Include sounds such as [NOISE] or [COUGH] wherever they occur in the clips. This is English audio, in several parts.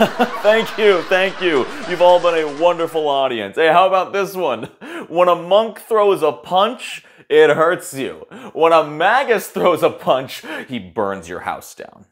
[LAUGHS] thank you, thank you. You've all been a wonderful audience. Hey, how about this one? When a monk throws a punch, it hurts you. When a magus throws a punch, he burns your house down.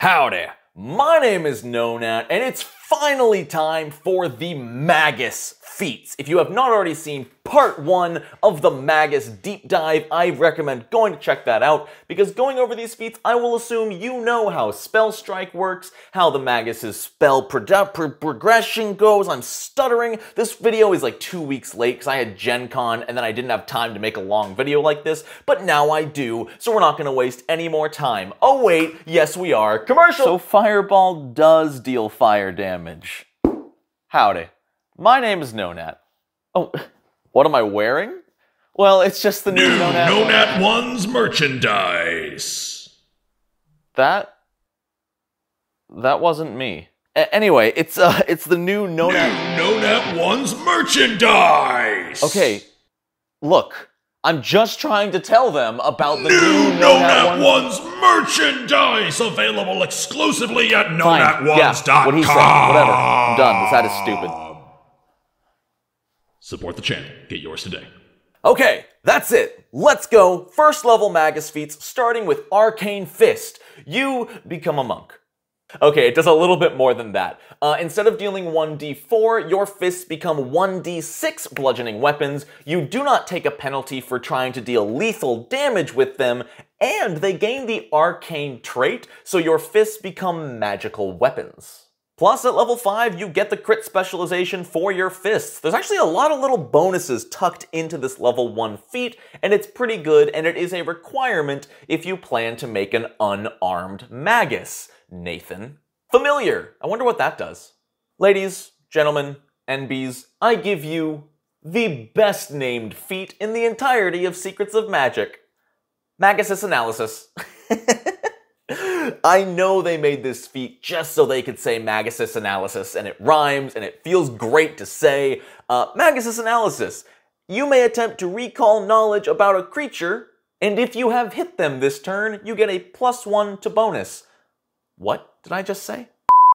Howdy, my name is Nonat, and it's finally time for the Magus feats. If you have not already seen part one of the Magus deep dive, I recommend going to check that out because going over these feats, I will assume you know how Spell Strike works, how the Magus's spell pro pro progression goes. I'm stuttering. This video is like two weeks late because I had Gen Con and then I didn't have time to make a long video like this, but now I do, so we're not going to waste any more time. Oh wait, yes we are. Commercial! So Fireball does deal fire damage. Howdy. My name is Nonat. Oh, [LAUGHS] what am I wearing? Well, it's just the new, New Nonat. Nonat1s merchandise. That that wasn't me. A- anyway, it's uh, [LAUGHS] it's the new New Nonat. Nonat1s merchandise. Okay, look, I'm just trying to tell them about the New new Nonat Nonat1s merchandise available exclusively at Fine, yeah, what he said, whatever. I'm done. This ad is stupid. Support the channel. Get yours today. Okay, that's it. Let's go. First level Magus feats, starting with Arcane Fist. You become a monk. Okay, it does a little bit more than that. Uh, instead of dealing 1d4, your fists become 1d6 bludgeoning weapons. You do not take a penalty for trying to deal lethal damage with them, and they gain the arcane trait, so your fists become magical weapons. Plus, at level 5, you get the crit specialization for your fists. There's actually a lot of little bonuses tucked into this level 1 feat, and it's pretty good, and it is a requirement if you plan to make an unarmed magus. Nathan. Familiar. I wonder what that does. Ladies, gentlemen, NBs, I give you the best named feat in the entirety of Secrets of Magic. Magus Analysis. [LAUGHS] I know they made this feat just so they could say Magus Analysis, and it rhymes and it feels great to say. Uh, Analysis. You may attempt to recall knowledge about a creature, and if you have hit them this turn, you get a plus one to bonus. What did I just say?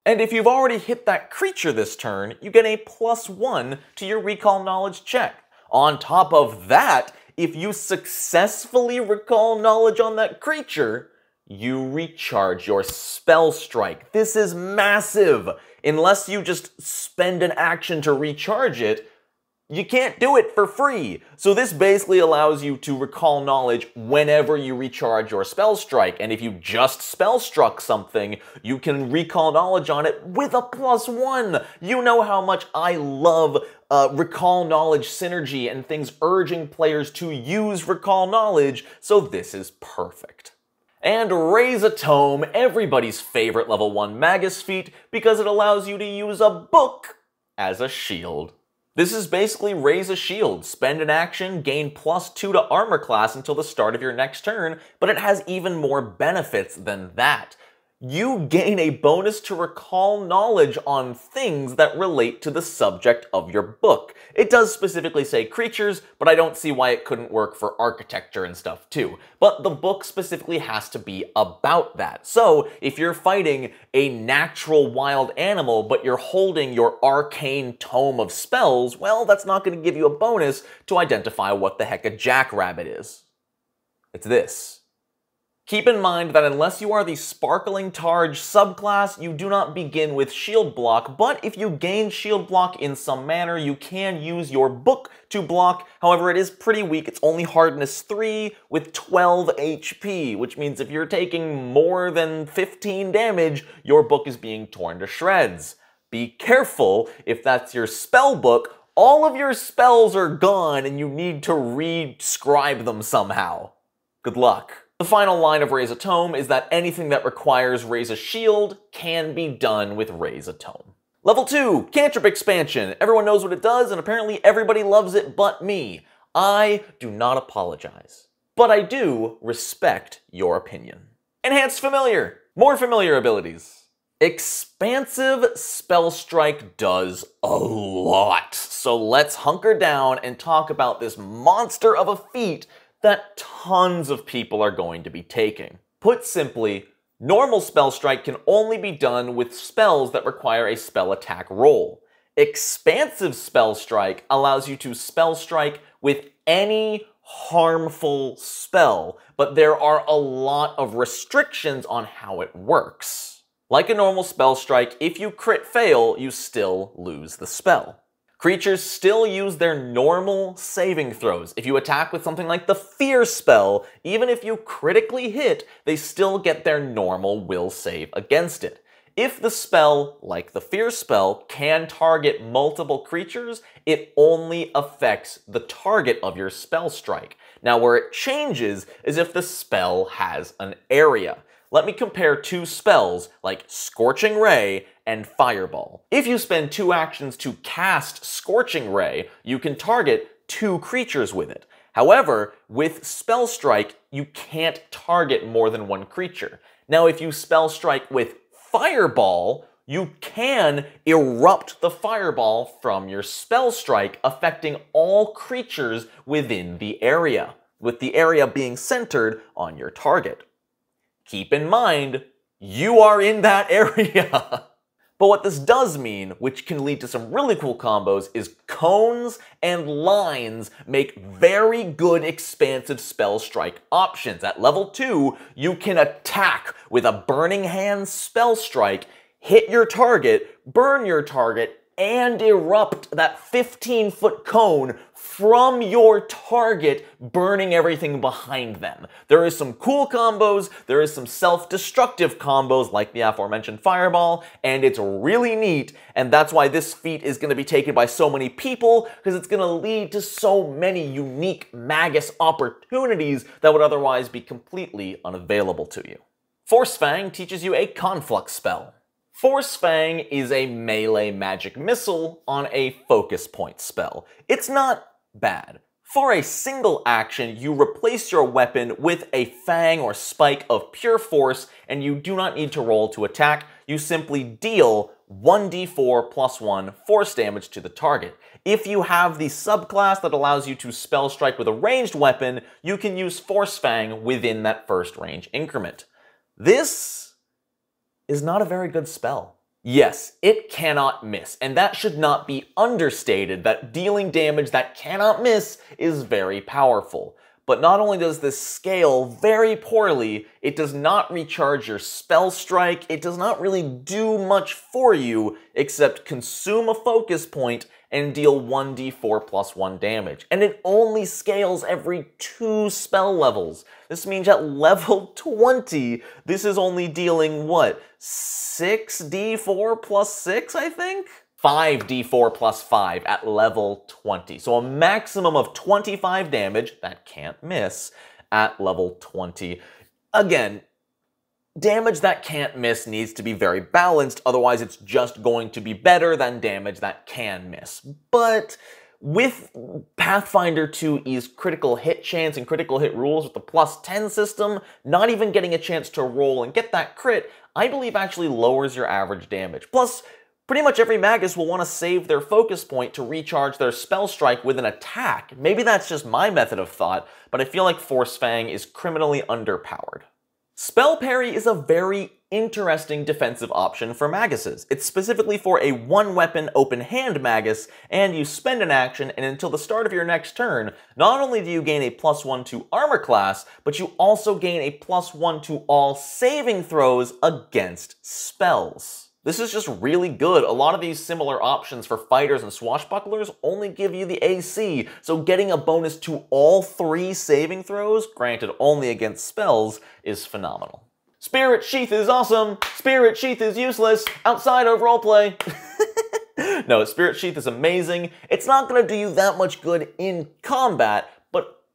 And if you've already hit that creature this turn, you get a plus one to your recall knowledge check. On top of that, if you successfully recall knowledge on that creature, you recharge your spell strike. This is massive. Unless you just spend an action to recharge it, you can't do it for free. So this basically allows you to recall knowledge whenever you recharge your spell strike. And if you just spell struck something, you can recall knowledge on it with a plus one. You know how much I love uh, recall knowledge synergy and things urging players to use recall knowledge, so this is perfect. And Raise a Tome, everybody's favorite level 1 Magus feat, because it allows you to use a book as a shield. This is basically raise a shield, spend an action, gain plus 2 to armor class until the start of your next turn, but it has even more benefits than that. You gain a bonus to recall knowledge on things that relate to the subject of your book. It does specifically say creatures, but I don't see why it couldn't work for architecture and stuff too. But the book specifically has to be about that. So if you're fighting a natural wild animal, but you're holding your arcane tome of spells, well, that's not going to give you a bonus to identify what the heck a jackrabbit is. It's this. Keep in mind that unless you are the Sparkling Targe subclass, you do not begin with Shield Block, but if you gain Shield Block in some manner, you can use your book to block. However, it is pretty weak. It's only hardness 3 with 12 HP, which means if you're taking more than 15 damage, your book is being torn to shreds. Be careful if that's your spell book, all of your spells are gone and you need to re-scribe them somehow. Good luck. The final line of Raise a Tome is that anything that requires Raise a Shield can be done with Raise a Tome. Level 2, Cantrip Expansion. Everyone knows what it does, and apparently everybody loves it but me. I do not apologize. But I do respect your opinion. Enhanced Familiar. More familiar abilities. Expansive Spell Strike does a lot. So let's hunker down and talk about this monster of a feat that tons of people are going to be taking. Put simply, Normal spell strike can only be done with spells that require a spell attack roll. Expansive spell strike allows you to spell strike with any harmful spell, but there are a lot of restrictions on how it works. Like a normal spell strike, if you crit fail, you still lose the spell. Creatures still use their normal saving throws. If you attack with something like the Fear spell, even if you critically hit, they still get their normal will save against it. If the spell, like the Fear spell, can target multiple creatures, it only affects the target of your spell strike. Now, where it changes is if the spell has an area. Let me compare two spells like Scorching Ray and Fireball. If you spend two actions to cast Scorching Ray, you can target two creatures with it. However, with Spell Strike, you can't target more than one creature. Now, if you Spell Strike with fireball, you can erupt the fireball from your spell strike, affecting all creatures within the area, with the area being centered on your target. Keep in mind, you are in that [LAUGHS] area. But what this does mean, which can lead to some really cool combos, is cones and lines make very good expansive spell strike options. At level 2, you can attack with a Burning Hand spell strike, hit your target, burn your target, and erupt that 15 foot cone from your target, burning everything behind them. There is some cool combos, there is some self-destructive combos like the aforementioned fireball, and it's really neat, and that's why this feat is going to be taken by so many people, because it's going to lead to so many unique Magus opportunities that would otherwise be completely unavailable to you. Force Fang teaches you a conflux spell. Force Fang is a melee magic missile on a focus point spell. It's not bad. For a single action, you replace your weapon with a fang or spike of pure force, and you do not need to roll to attack. You simply deal 1d4 plus 1 force damage to the target. If you have the subclass that allows you to spell strike with a ranged weapon, you can use Force Fang within that first range increment. This is not a very good spell. Yes, it cannot miss, and that should not be understated that dealing damage that cannot miss is very powerful. But not only does this scale very poorly, it does not recharge your spell strike, it does not really do much for you except consume a focus point and deal 1d4 plus 1 damage. And it only scales every two spell levels. This means at [LAUGHS] level 20, this is only dealing what? 6d4 plus 6, I think? 5d4 plus 5 at level 20. So a maximum of 25 damage, that can't miss, at level 20. Again, damage that can't miss needs to be very balanced, otherwise it's just going to be better than damage that can miss. But with Pathfinder 2E's critical hit chance and critical hit rules with the plus 10 system, not even getting a chance to roll and get that crit, I believe actually lowers your average damage. Plus, Pretty much every Magus will want to save their focus point to recharge their spell strike with an attack. Maybe that's just my method of thought, but I feel like Force Fang is criminally underpowered. Spell Parry is a very interesting defensive option for Maguses. It's specifically for a one-weapon open-hand Magus, and you spend an action, and until the start of your next turn, not only do you gain a plus one to armor class, but you also gain a plus one to all saving throws against spells. This is just really good. A lot of these similar options for fighters and swashbucklers only give you the AC, so getting a bonus to all three saving throws, granted only against spells, is phenomenal. Spirit Sheath is awesome! Spirit Sheath is useless outside of roleplay! [LAUGHS] no, Spirit Sheath is amazing. It's not gonna do you that much good in combat,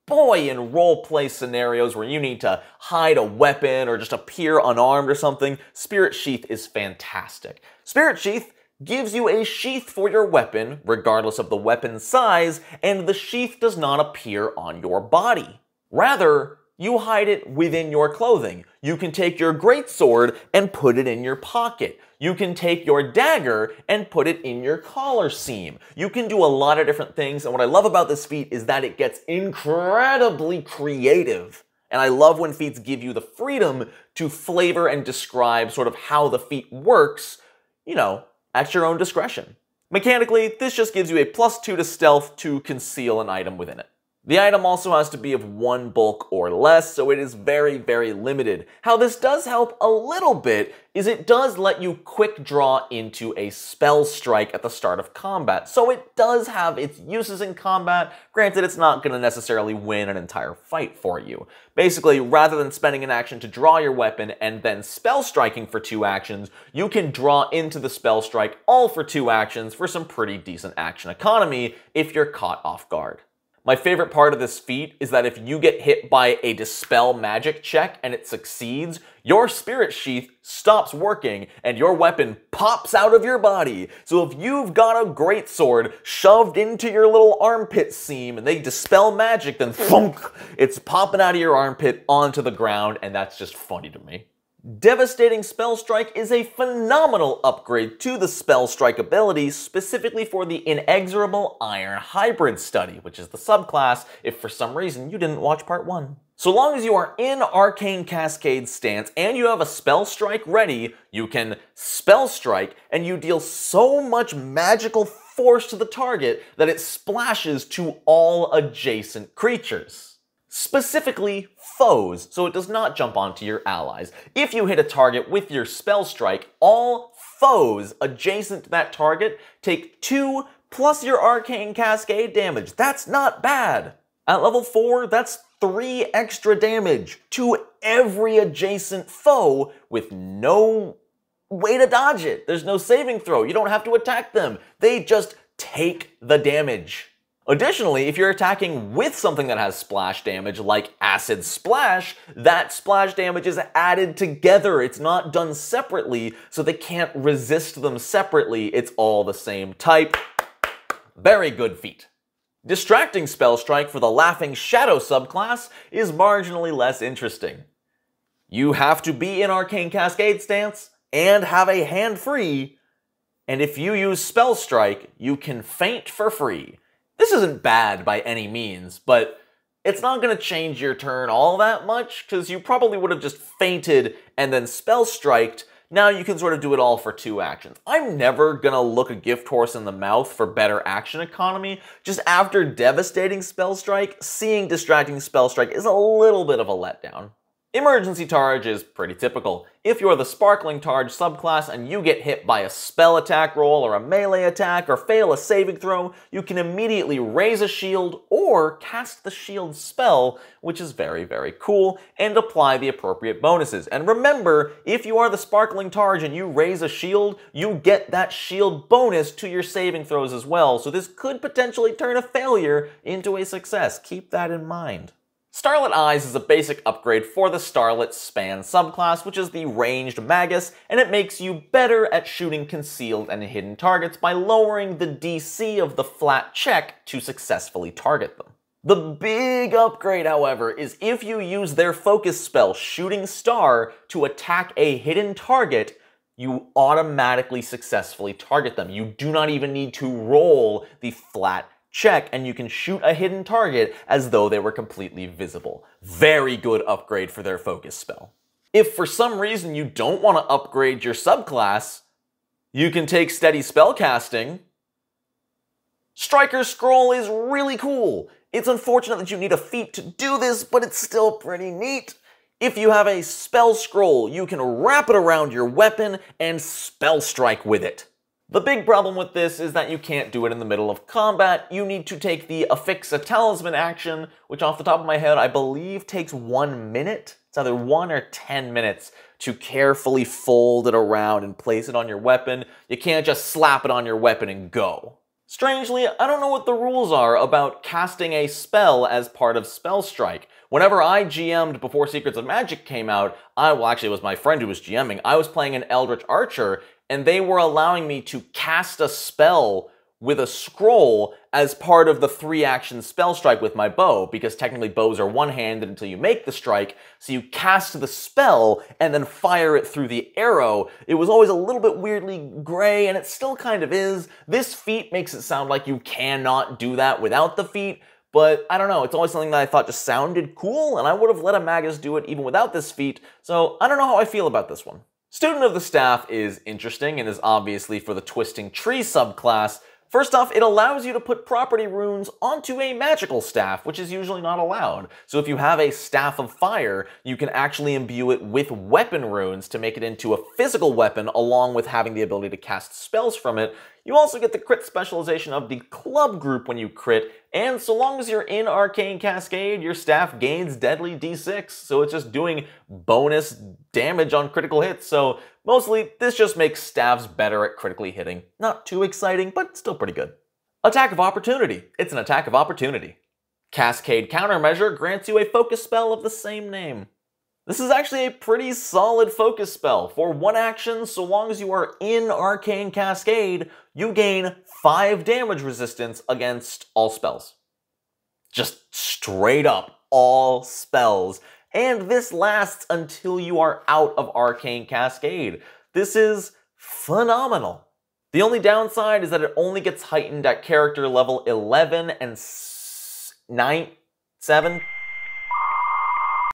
boy, in role play scenarios where you need to hide a weapon or just appear unarmed or something, Spirit Sheath is fantastic. Spirit Sheath gives you a sheath for your weapon, regardless of the weapon's size, and the sheath does not appear on your body. Rather, you hide it within your clothing. You can take your greatsword and put it in your pocket. You can take your dagger and put it in your collar seam. You can do a lot of different things, and what I love about this feat is that it gets incredibly creative And I love when feats give you the freedom to flavor and describe sort of how the feat works, you know, at your own discretion. Mechanically, this just gives you a plus 2 to stealth to conceal an item within it. The item also has to be of one bulk or less, so it is very, very limited. How this does help a little bit is it does let you quick draw into a spell strike at the start of combat, so it does have its uses in combat. Granted, it's not going to necessarily win an entire fight for you. Basically, rather than spending an action to draw your weapon and then spell striking for two actions, you can draw into the spell strike all for two actions for some pretty decent action economy if you're caught off guard. My favorite part of this feat is that if you get hit by a Dispel magic check and it succeeds, your Spirit Sheath stops working and your weapon pops out of your body. So if you've got a great sword shoved into your little armpit seam and they Dispel magic, then thunk, it's popping out of your armpit onto the ground and that's just funny to me. Devastating Spell Strike is a phenomenal upgrade to the Spell Strike ability, specifically for the Inexorable Iron Hybrid study, which is the subclass if for some reason you didn't watch part 1. So long as you are in Arcane Cascade stance and you have a Spell Strike ready, you can Spell Strike and you deal so much magical force to the target that it splashes to all adjacent creatures specifically foes, so it does not jump onto your allies. If you hit a target with your spell strike, all foes adjacent to that target take 2 plus your arcane cascade damage. That's not bad. At level 4, that's 3 extra damage to every adjacent foe with no way to dodge it. There's no saving throw. You don't have to attack them. They just take the damage. Additionally, if you're attacking with something that has splash damage, like Acid Splash, that splash damage is added together. It's not done separately, so they can't resist them separately. It's all the same type. Very good feat. Distracting Spell Strike for the Laughing Shadow subclass is marginally less interesting. You have to be in Arcane Cascade stance and have a hand free, and if you use Spell Strike, you can feint for free. This isn't bad by any means, but it's not going to change your turn all that much, because you probably would have just feinted and then spell striked. Now you can sort of do it all for two actions. I'm never going to look a gift horse in the mouth for better action economy. Just after devastating spell strike, seeing distracting spell strike is a little bit of a letdown. Emergency Targe is pretty typical. If you're the Sparkling Targe subclass and you get hit by a spell attack roll or a melee attack or fail a saving throw, you can immediately raise a shield or cast the shield spell, which is very, very cool, and apply the appropriate bonuses. And remember, if you are the Sparkling Targe and you raise a shield, you get that shield bonus to your saving throws as well, so this could potentially turn a failure into a success. Keep that in mind. Starlit Eyes is a basic upgrade for the Starlit Span subclass, which is the ranged Magus, and it makes you better at shooting concealed and hidden targets by lowering the DC of the flat check to successfully target them. The big upgrade, however, is if you use their focus spell, Shooting Star, to attack a hidden target, you automatically successfully target them. You do not even need to roll the flat check, and you can shoot a hidden target as though they were completely visible. Very good upgrade for their focus spell. If for some reason you don't want to upgrade your subclass, you can take steady spellcasting. Striker's Scroll is really cool. It's unfortunate that you need a feat to do this, but it's still pretty neat. If you have a spell scroll, you can wrap it around your weapon and spell strike with it. The big problem with this is that you can't do it in the middle of combat. You need to take the affix a talisman action, which off the top of my head I believe takes one minute. It's either one or 10 minutes to carefully fold it around and place it on your weapon. You can't just slap it on your weapon and go. Strangely, I don't know what the rules are about casting a spell as part of Spell Strike. Whenever I GM'd before Secrets of Magic came out, I, well actually it was my friend who was GMing, I was playing an Eldritch Archer, and they were allowing me to cast a spell with a scroll as part of the three action spell strike with my bow, because technically bows are one handed until you make the strike, so you cast the spell and then fire it through the arrow. It was always a little bit weirdly gray, and it still kind of is. This feat makes it sound like you cannot do that without the feat, but I don't know, it's always something that I thought just sounded cool, and I would have let a Magus do it even without this feat, so I don't know how I feel about this one. Student of the Staff is interesting and is obviously for the Twisting Tree subclass, First off, it allows you to put property runes onto a magical staff, which is usually not allowed. So if you have a Staff of Fire, you can actually imbue it with weapon runes to make it into a physical weapon along with having the ability to cast spells from it, you also get the crit specialization of the club group when you crit, and so long as you're in Arcane Cascade, your staff gains deadly d6, so it's just doing bonus damage on critical hits, so mostly this just makes staffs better at critically hitting. Not too exciting, but still pretty good. Attack of Opportunity. It's an attack of opportunity. Cascade Countermeasure grants you a focus spell of the same name. This is actually a pretty solid focus spell. For one action, so long as you are in Arcane Cascade, you gain 5 damage resistance against all spells. Just straight up, all spells. And this lasts until you are out of Arcane Cascade. This is phenomenal. The only downside is that it only gets heightened at character level 11 and 9, 7,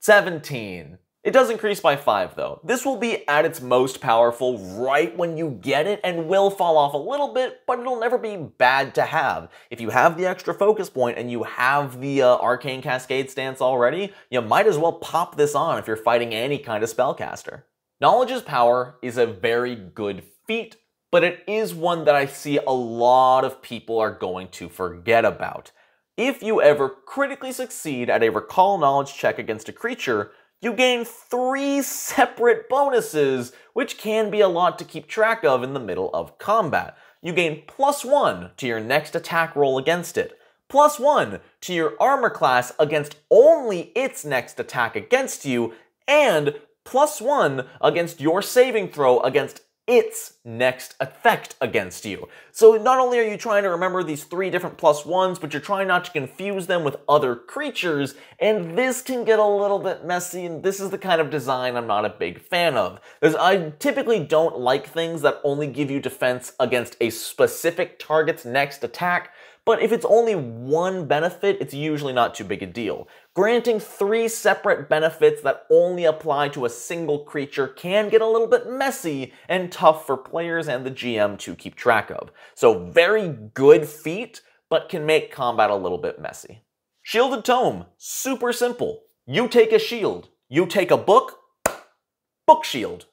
17. It does increase by 5 though. This will be at its most powerful right when you get it and will fall off a little bit, but it'll never be bad to have. If you have the extra focus point and you have the uh, Arcane Cascade stance already, you might as well pop this on if you're fighting any kind of spellcaster. Knowledge's Power is a very good feat, but it is one that I see a lot of people are going to forget about. If you ever critically succeed at a recall knowledge check against a creature, you gain three separate bonuses, which can be a lot to keep track of in the middle of combat. You gain plus one to your next attack roll against it, plus one to your armor class against only its next attack against you, and plus one against your saving throw against its next effect against you. So not only are you trying to remember these three different plus ones, but you're trying not to confuse them with other creatures, and this can get a little bit messy, and this is the kind of design I'm not a big fan of. Because I typically don't like things that only give you defense against a specific target's next attack, but if it's only one benefit, it's usually not too big a deal. Granting three separate benefits that only apply to a single creature can get a little bit messy and tough for players and the GM to keep track of. So very good feat, but can make combat a little bit messy. Shielded Tome, super simple. You take a shield, you take a book, book shield.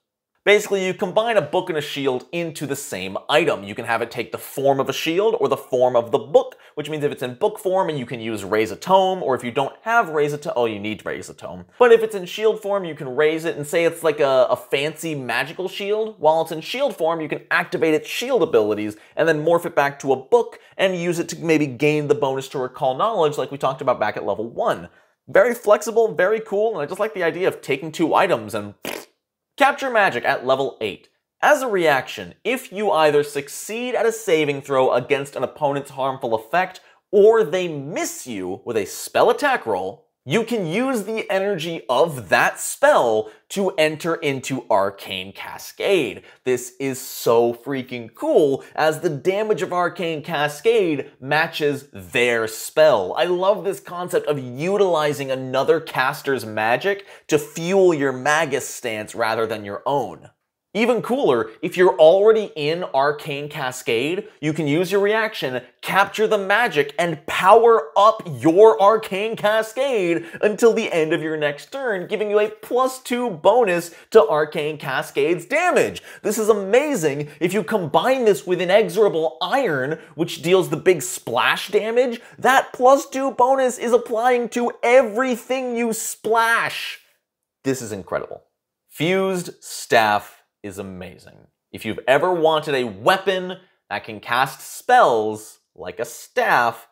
Basically, you combine a book and a shield into the same item. You can have it take the form of a shield or the form of the book, which means if it's in book form and you can use Raise a Tome, or if you don't have Raise a Tome, oh, you need Raise a Tome. But if it's in shield form, you can raise it and say it's like a, a fancy magical shield. While it's in shield form, you can activate its shield abilities and then morph it back to a book and use it to maybe gain the bonus to recall knowledge like we talked about back at level 1. Very flexible, very cool, and I just like the idea of taking two items and Capture Magic at level 8. As a reaction, if you either succeed at a saving throw against an opponent's harmful effect, or they miss you with a spell attack roll, you can use the energy of that spell to enter into Arcane Cascade. This is so freaking cool as the damage of Arcane Cascade matches their spell. I love this concept of utilizing another caster's magic to fuel your Magus stance rather than your own. Even cooler, if you're already in Arcane Cascade, you can use your reaction, capture the magic, and power up your Arcane Cascade until the end of your next turn, giving you a plus two bonus to Arcane Cascade's damage. This is amazing. If you combine this with Inexorable Iron, which deals the big splash damage, that plus two bonus is applying to everything you splash. This is incredible. Fused Staff is amazing. If you've ever wanted a weapon that can cast spells like a staff,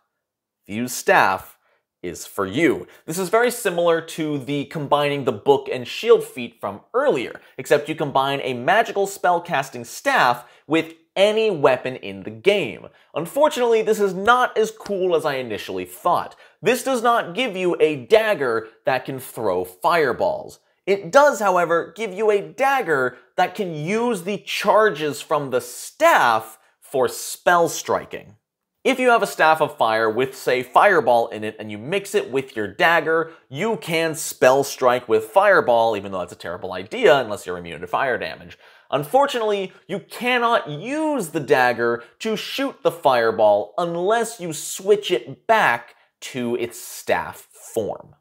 Fuse Staff is for you. This is very similar to the combining the book and shield feat from earlier, except you combine a magical spell casting staff with any weapon in the game. Unfortunately, this is not as cool as I initially thought. This does not give you a dagger that can throw fireballs. It does, however, give you a dagger that can use the charges from the staff for spell striking. If you have a staff of fire with, say, fireball in it and you mix it with your dagger, you can spell strike with fireball, even though that's a terrible idea unless you're immune to fire damage. Unfortunately, you cannot use the dagger to shoot the fireball unless you switch it back to its staff form.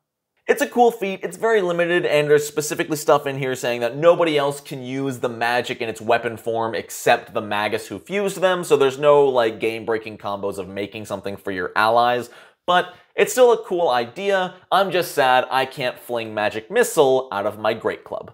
It's a cool feat, it's very limited, and there's specifically stuff in here saying that nobody else can use the magic in its weapon form except the magus who fused them, so there's no like game-breaking combos of making something for your allies, but it's still a cool idea. I'm just sad I can't fling magic missile out of my great club.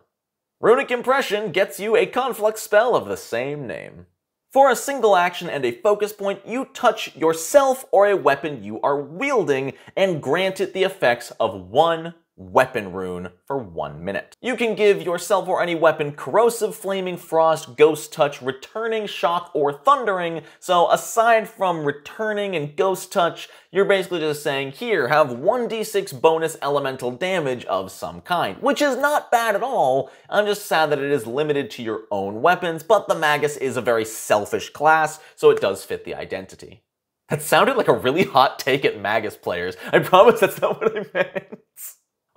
Runic Impression gets you a conflux spell of the same name. For a single action and a focus point, you touch yourself or a weapon you are wielding and grant it the effects of one weapon rune for one minute. You can give yourself or any weapon corrosive, flaming frost, ghost touch, returning shock, or thundering. So aside from returning and ghost touch, you're basically just saying, here, have 1d6 bonus elemental damage of some kind, which is not bad at all. I'm just sad that it is limited to your own weapons, but the Magus is a very selfish class, so it does fit the identity. That sounded like a really hot take at Magus players. I promise that's not what I [LAUGHS] meant.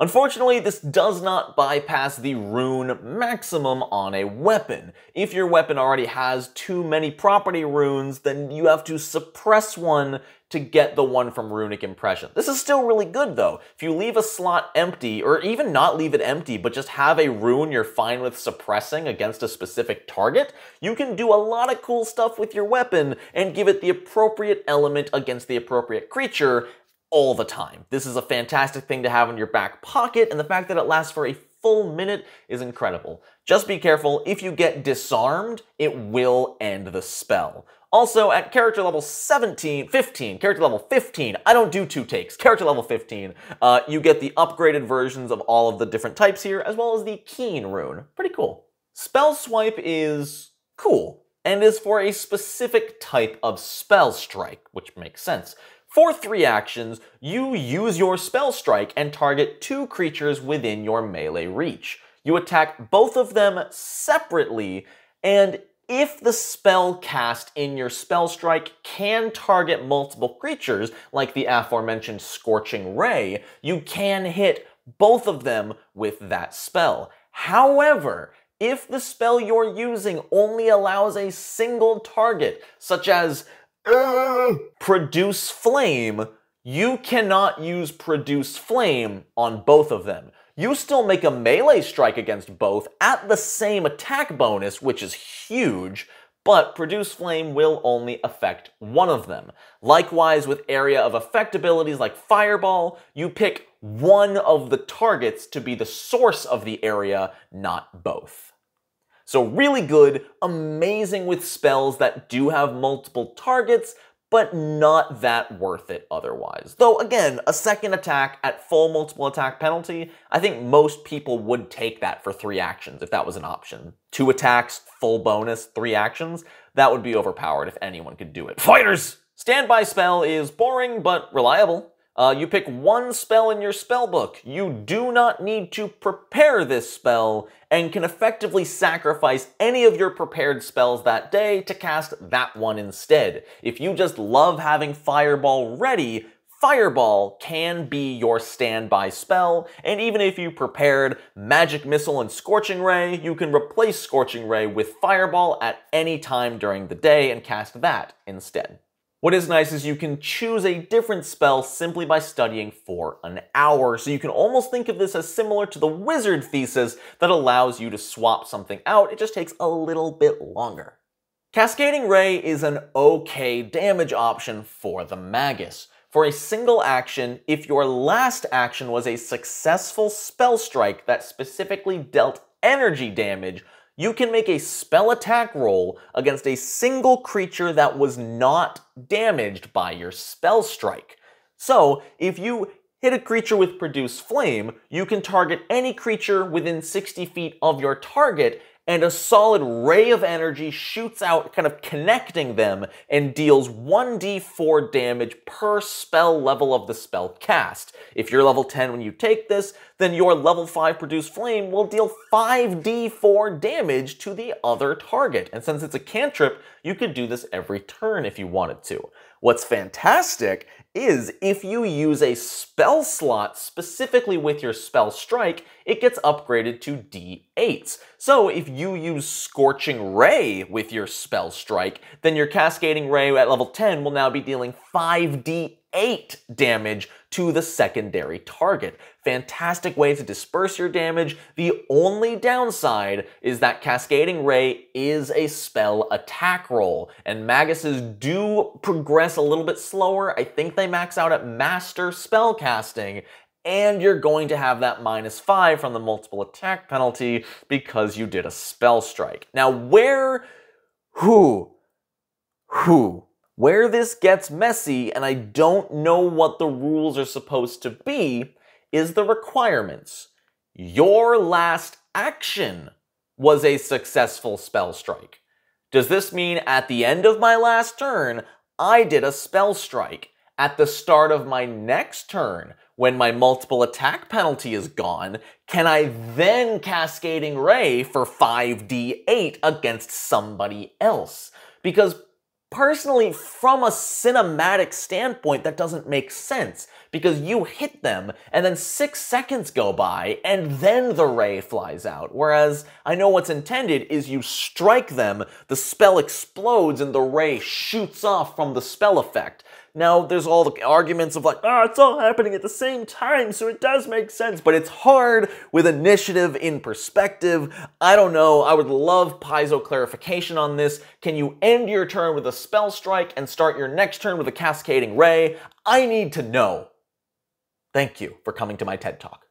Unfortunately, this does not bypass the rune maximum on a weapon. If your weapon already has too many property runes, then you have to suppress one to get the one from Runic Impression. This is still really good though. If you leave a slot empty, or even not leave it empty, but just have a rune you're fine with suppressing against a specific target, you can do a lot of cool stuff with your weapon and give it the appropriate element against the appropriate creature, all the time. This is a fantastic thing to have in your back pocket, and the fact that it lasts for a full minute is incredible. Just be careful, if you get disarmed, it will end the spell. Also, at character level 17, 15, character level 15, I don't do two takes, character level 15, uh, you get the upgraded versions of all of the different types here, as well as the Keen rune. Pretty cool. Spell Swipe is cool, and is for a specific type of spell strike, which makes sense. For three actions, you use your spell strike and target two creatures within your melee reach. You attack both of them separately, and if the spell cast in your spell strike can target multiple creatures, like the aforementioned Scorching Ray, you can hit both of them with that spell. However, if the spell you're using only allows a single target, such as Uh, produce flame, you cannot use produce flame on both of them. You still make a melee strike against both at the same attack bonus, which is huge, but Produce Flame will only affect one of them. Likewise, with area of effect abilities like Fireball, you pick one of the targets to be the source of the area, not both. So really good, amazing with spells that do have multiple targets, but not that worth it otherwise. Though again, a second attack at full multiple attack penalty, I think most people would take that for three actions if that was an option. Two attacks, full bonus, three actions, that would be overpowered if anyone could do it. Fighters! Standby spell is boring but reliable. Uh, you pick one spell in your spell book. You do not need to prepare this spell and can effectively sacrifice any of your prepared spells that day to cast that one instead. If you just love having Fireball ready, Fireball can be your standby spell, and even if you prepared Magic Missile and Scorching Ray, you can replace Scorching Ray with Fireball at any time during the day and cast that instead. What is nice is you can choose a different spell simply by studying for an hour, so you can almost think of this as similar to the wizard thesis that allows you to swap something out, it just takes a little bit longer. Cascading Ray is an okay damage option for the Magus. For a single action, if your last action was a successful spell strike that specifically dealt energy damage, you can make a spell attack roll against a single creature that was not damaged by your spell strike. So, if you hit a creature with Produce Flame, you can target any creature within 60 feet of your target and a solid ray of energy shoots out, kind of connecting them, and deals 1d4 damage per spell level of the spell cast. If you're level 10 when you take this, then your level 5 Produce Flame will deal 5d4 damage to the other target. And since it's a cantrip, you could do this every turn if you wanted to. What's fantastic is if you use a spell slot specifically with your spell strike, it gets upgraded to D8s. So if you use Scorching Ray with your spell strike, then your Cascading Ray at level 10 will now be dealing 5d8 damage to the secondary target. Fantastic way to disperse your damage. The only downside is that Cascading Ray is a spell attack roll, and Maguses do progress a little bit slower. I think they max out at Master Spellcasting, and you're going to have that minus 5 from the multiple attack penalty because you did a spell strike. Now, where... who... who where this gets messy, and I don't know what the rules are supposed to be, is the requirements. Your last action was a successful spell strike. Does this mean at the end of my last turn, I did a spell strike? At the start of my next turn, when my multiple attack penalty is gone, can I then Cascading Ray for 5d8 against somebody else? Because Personally, from a cinematic standpoint, that doesn't make sense because you hit them and then six seconds go by and then the ray flies out. Whereas I know what's intended is you strike them, the spell explodes and the ray shoots off from the spell effect. Now, there's all the arguments of like, ah, oh, it's all happening at the same time, so it does make sense, but it's hard with initiative in perspective. I don't know. I would love Paizo clarification on this. Can you end your turn with a spell strike and start your next turn with a cascading ray? I need to know. Thank you for coming to my TED Talk.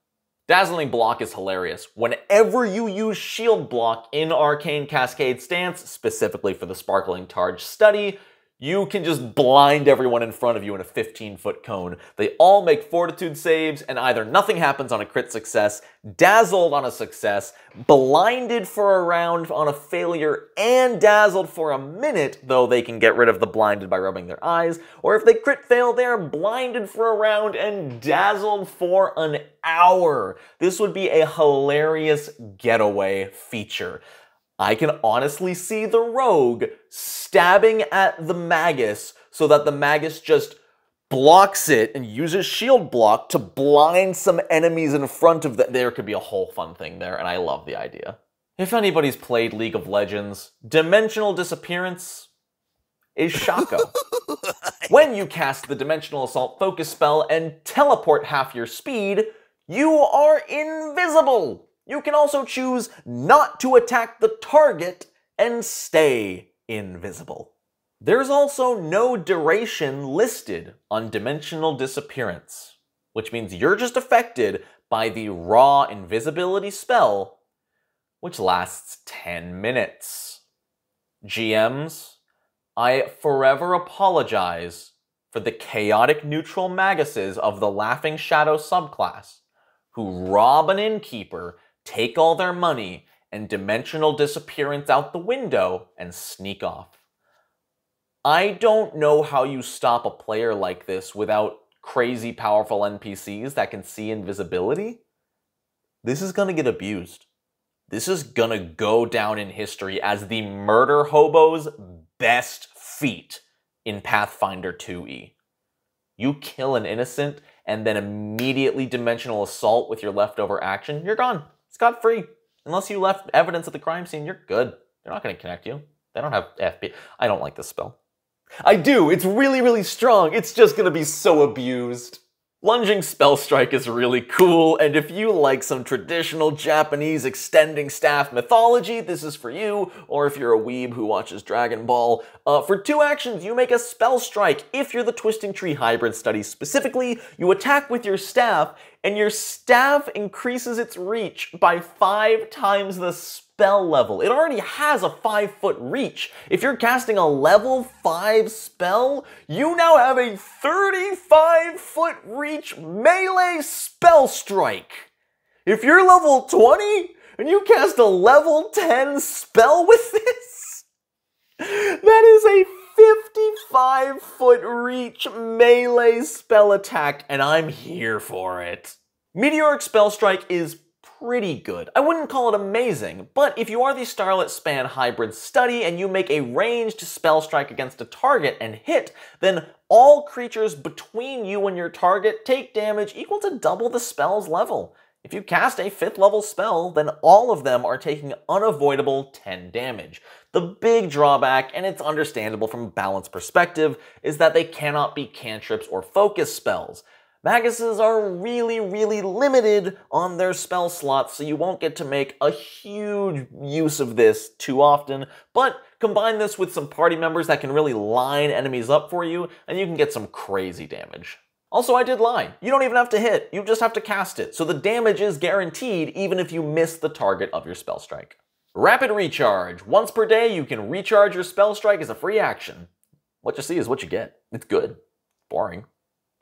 Dazzling Block is hilarious. Whenever you use Shield Block in Arcane Cascade Stance, specifically for the Sparkling Targe study, you can just blind everyone in front of you in a 15 foot cone. They all make fortitude saves, and either nothing happens on a crit success, dazzled on a success, blinded for a round on a failure, and dazzled for a minute, though they can get rid of the blinded by rubbing their eyes, or if they crit fail, they're blinded for a round and dazzled for an hour. This would be a hilarious getaway feature. I can honestly see the rogue stabbing at the Magus so that the Magus just blocks it and uses shield block to blind some enemies in front of that. There could be a whole fun thing there, and I love the idea. If anybody's played League of Legends, Dimensional Disappearance is Shaco. [LAUGHS] when you cast the Dimensional Assault focus spell and teleport half your speed, you are invisible. You can also choose not to attack the target and stay invisible. There's also no duration listed on Dimensional Disappearance, which means you're just affected by the raw invisibility spell, which lasts 10 minutes. GMs, I forever apologize for the chaotic neutral maguses of the Laughing Shadow subclass who rob an innkeeper take all their money, and dimensional disappearance out the window and sneak off. I don't know how you stop a player like this without crazy powerful NPCs that can see invisibility. This is gonna get abused. This is gonna go down in history as the murder hobo's best feat in Pathfinder 2e. You kill an innocent and then immediately dimensional assault with your leftover action, you're gone scot free. Unless you left evidence at the crime scene, you're good. They're not going to connect you. They don't have FBI. I don't like this spell. I do. It's really, really strong. It's just going to be so abused. Lunging Spell Strike is really cool, and if you like some traditional Japanese extending staff mythology, this is for you, or if you're a weeb who watches Dragon Ball. Uh, for two actions, you make a Spell Strike. If you're the Twisting Tree Hybrid study specifically, you attack with your staff, and your staff increases its reach by five times the spell level. It already has a 5 foot reach. If you're casting a level 5 spell, you now have a 35 foot reach melee spell strike. If you're level 20 and you cast a level 10 spell with [LAUGHS] this, that is a 55 foot reach melee spell attack, and I'm here for it. Meteoric Spell Strike is pretty good. I wouldn't call it amazing, but if you are the Starlit Span hybrid study and you make a ranged spell strike against a target and hit, then all creatures between you and your target take damage equal to double the spell's level. If you cast a 5th level spell, then all of them are taking unavoidable 10 damage. The big drawback, and it's understandable from a balance perspective, is that they cannot be cantrips or focus spells. Maguses are really, really limited on their spell slots, so you won't get to make a huge use of this too often, but combine this with some party members that can really line enemies up for you, and you can get some crazy damage. Also, I did lie. You don't even have to hit, you just have to cast it, so the damage is guaranteed even if you miss the target of your spell strike. Rapid Recharge. Once per day, you can recharge your spell strike as a free action. What you see is what you get. It's good. Boring.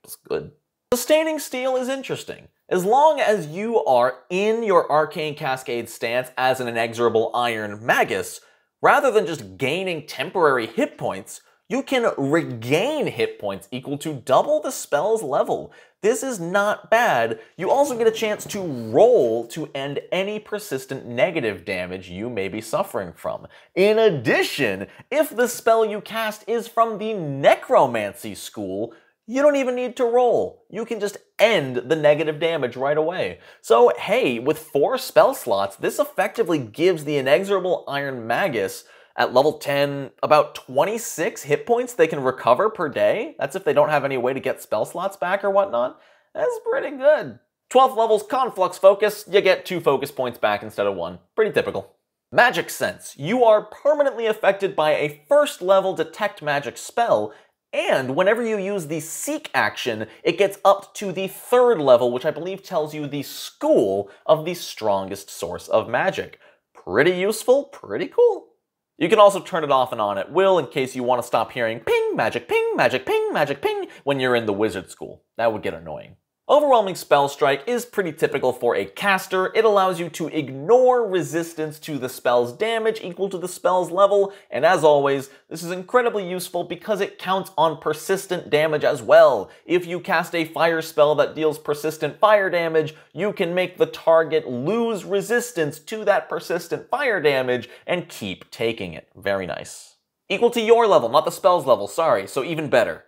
It's good. Sustaining Steel is interesting. As long as you are in your Arcane Cascade stance as an inexorable Iron Magus, rather than just gaining temporary hit points, you can regain hit points equal to double the spell's level. This is not bad. You also get a chance to roll to end any persistent negative damage you may be suffering from. In addition, if the spell you cast is from the Necromancy school, you don't even need to roll. You can just end the negative damage right away. So hey, with four spell slots, this effectively gives the inexorable Iron Magus at level 10 about 26 hit points they can recover per day. That's if they don't have any way to get spell slots back or whatnot. That's pretty good. 12th level's Conflux Focus, you get two focus points back instead of one. Pretty typical. Magic Sense. You are permanently affected by a first level Detect Magic spell and whenever you use the Seek action, it gets up to the third level, which I believe tells you the school of the strongest source of magic. Pretty useful, pretty cool. You can also turn it off and on at will in case you want to stop hearing ping, magic, ping, magic, ping, magic, ping when you're in the wizard school. That would get annoying. Overwhelming Spell Strike is pretty typical for a caster. It allows you to ignore resistance to the spell's damage equal to the spell's level, and as always, this is incredibly useful because it counts on persistent damage as well. If you cast a fire spell that deals persistent fire damage, you can make the target lose resistance to that persistent fire damage and keep taking it. Very nice. Equal to your level, not the spell's level, sorry, so even better.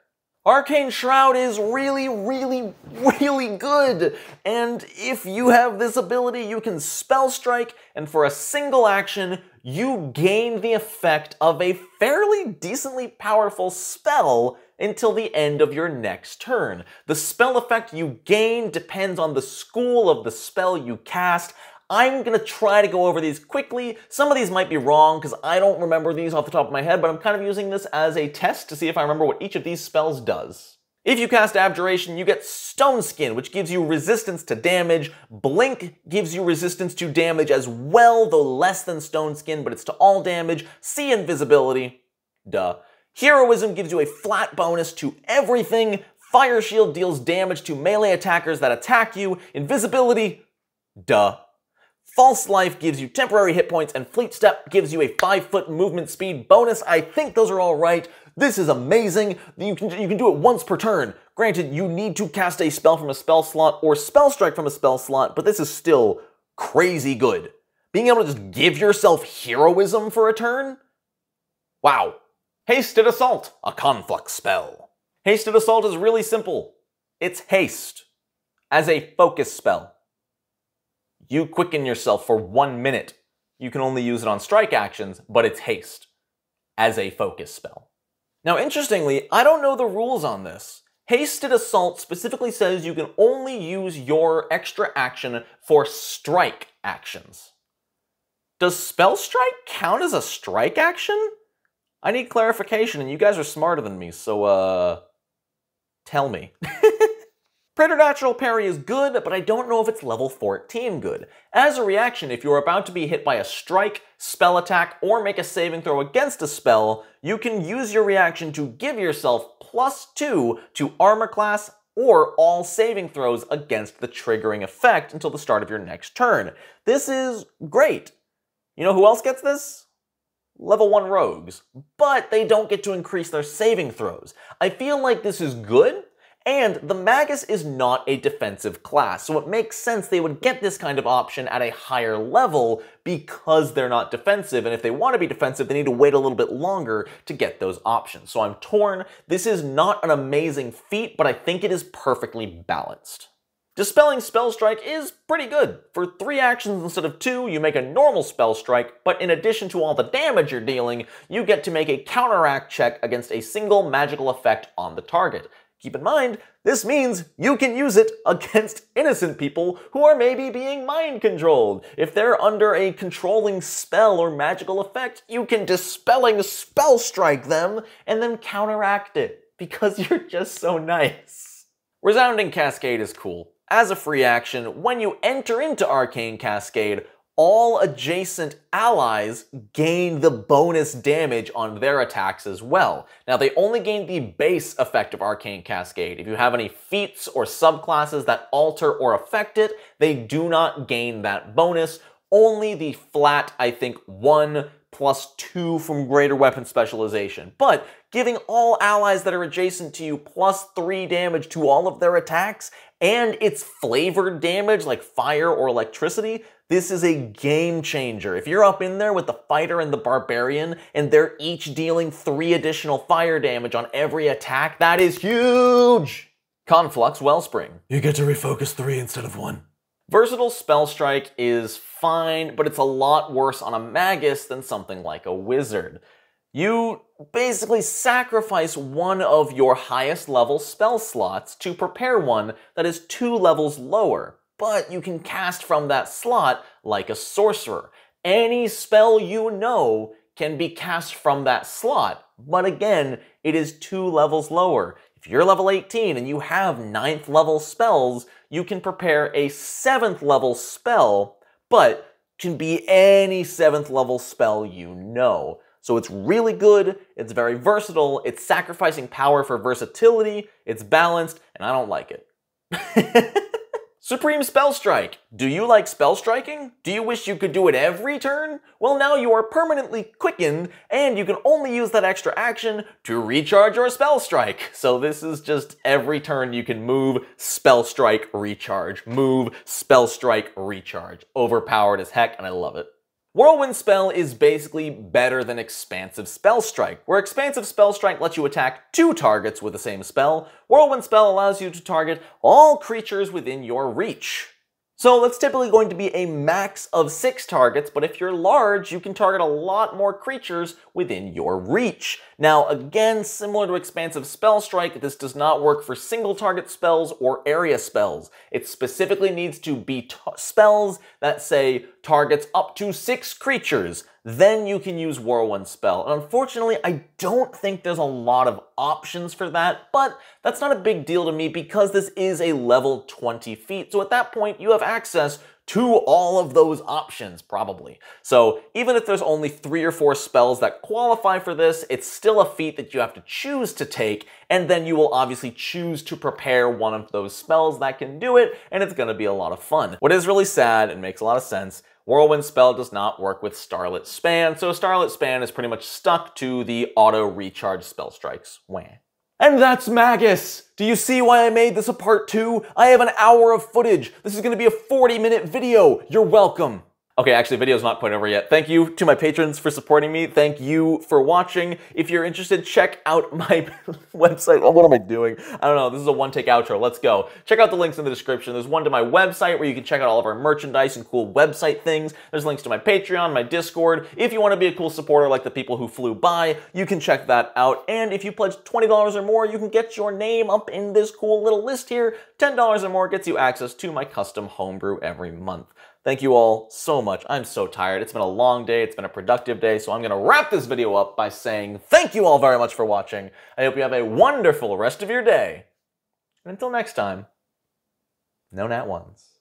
Arcane Shroud is really, really, really good. And if you have this ability, you can spell strike, and for a single action, you gain the effect of a fairly decently powerful spell until the end of your next turn. The spell effect you gain depends on the school of the spell you cast. I'm gonna try to go over these quickly. Some of these might be wrong because I don't remember these off the top of my head, but I'm kind of using this as a test to see if I remember what each of these spells does. If you cast Abjuration, you get Stone Skin, which gives you resistance to damage. Blink gives you resistance to damage as well, though less than Stone Skin, but it's to all damage. See Invisibility. Duh. Heroism gives you a flat bonus to everything. Fire Shield deals damage to melee attackers that attack you. Invisibility. Duh. False Life gives you temporary hit points, and Fleet Step gives you a 5 foot movement speed bonus. I think those are all right. This is amazing. You can, you can do it once per turn. Granted, you need to cast a spell from a spell slot or spell strike from a spell slot, but this is still crazy good. Being able to just give yourself heroism for a turn? Wow. Hasted Assault, a conflux spell. Hasted Assault is really simple. It's haste as a focus spell. You quicken yourself for one minute. You can only use it on strike actions, but it's haste as a focus spell. Now, interestingly, I don't know the rules on this. Hasted Assault specifically says you can only use your extra action for strike actions. Does Spell Strike count as a strike action? I need clarification, and you guys are smarter than me, so, uh, tell me. [LAUGHS] Preternatural Parry is good, but I don't know if it's level 14 good. As a reaction, if you're about to be hit by a strike, spell attack, or make a saving throw against a spell, you can use your reaction to give yourself plus 2 to armor class or all saving throws against the triggering effect until the start of your next turn. This is great. You know who else gets this? Level 1 rogues. But they don't get to increase their saving throws. I feel like this is good, And the Magus is not a defensive class, so it makes sense they would get this kind of option at a higher level because they're not defensive, and if they want to be defensive, they need to wait a little bit longer to get those options. So I'm torn. This is not an amazing feat, but I think it is perfectly balanced. Dispelling Spell Strike is pretty good. For three actions instead of two, you make a normal Spell Strike, but in addition to all the damage you're dealing, you get to make a counteract check against a single magical effect on the target. Keep in mind, this means you can use it [LAUGHS] against innocent people who are maybe being mind controlled. If they're under a controlling spell or magical effect, you can dispelling spell strike them and then counteract it because [LAUGHS] you're just so nice. Resounding Cascade is cool. As a free action, when you enter into Arcane Cascade, all adjacent allies gain the bonus damage on their attacks as well. Now, they only gain the base effect of Arcane Cascade. If you have any feats or subclasses that alter or affect it, they do not gain that bonus. Only the flat, I think, one plus two from greater weapon specialization. But giving all allies that are adjacent to you plus three damage to all of their attacks and its flavored damage like fire or electricity, this is a game changer. If you're up in there with the fighter and the barbarian and they're each dealing three additional fire damage on every attack, that is huge! Conflux Wellspring. You get to refocus three instead of one. Versatile Spell Strike is fine, but it's a lot worse on a Magus than something like a Wizard. You basically sacrifice one of your highest level spell slots to prepare one that is two levels lower, but you can cast from that slot like a sorcerer. Any spell you know can be cast from that slot, but again, it is two levels lower. If you're level 18 and you have ninth level spells, you can prepare a seventh level spell, but can be any seventh level spell you know. So it's really good, it's very versatile, it's sacrificing power for versatility, it's balanced, and I don't like it. [LAUGHS] Supreme Spell Strike. Do you like spell striking? Do you wish you could do it every turn? Well, now you are permanently quickened, and you can only use that extra action to recharge your spell strike. So this is just every turn you can move, spell strike, recharge, move, spell strike, recharge. Overpowered as heck, and I love it. Whirlwind Spell is basically better than Expansive Spell Strike. Where Expansive Spell Strike lets you attack two targets with the same spell, Whirlwind Spell allows you to target all creatures within your reach. So that's typically going to be a max of six targets, but if you're large, you can target a lot more creatures within your reach. Now, again, similar to Expansive Spell Strike, this does not work for single target spells or area spells. It specifically needs to be spells that say targets up to six creatures then you can use Whirlwind Spell. And unfortunately, I don't think there's a lot of options for that, but that's not a big deal to me because this is a level 20 feat. So at that point, you have access to all of those options, probably. So even if there's only three or four spells that qualify for this, it's still a feat that you have to choose to take, and then you will obviously choose to prepare one of those spells that can do it, and it's gonna be a lot of fun. What is really sad and makes a lot of sense Whirlwind spell does not work with Starlit Span, so Starlit Span is pretty much stuck to the auto recharge spell strikes. Wah. And that's Magus! Do you see why I made this a part two? I have an hour of footage. This is gonna be a 40 minute video. You're welcome. Okay, actually, the video's not quite over yet. Thank you to my patrons for supporting me. Thank you for watching. If you're interested, check out [LAUGHS] my website. what am I doing? I don't know. This is a one-take outro. Let's go. Check out the links in the description. There's one to my website where you can check out all of our merchandise and cool website things. There's links to my Patreon, my Discord. If you want to be a cool supporter like the people who flew by, you can check that out. And if you pledge $20 or more, you can get your name up in this cool little list here. $10 or more gets you access to my custom homebrew every month. Thank you all so much. I'm so tired. It's been a long day. It's been a productive day. So I'm going to wrap this video up by saying thank you all very much for watching. I hope you have a wonderful rest of your day. And until next time, no nat ones.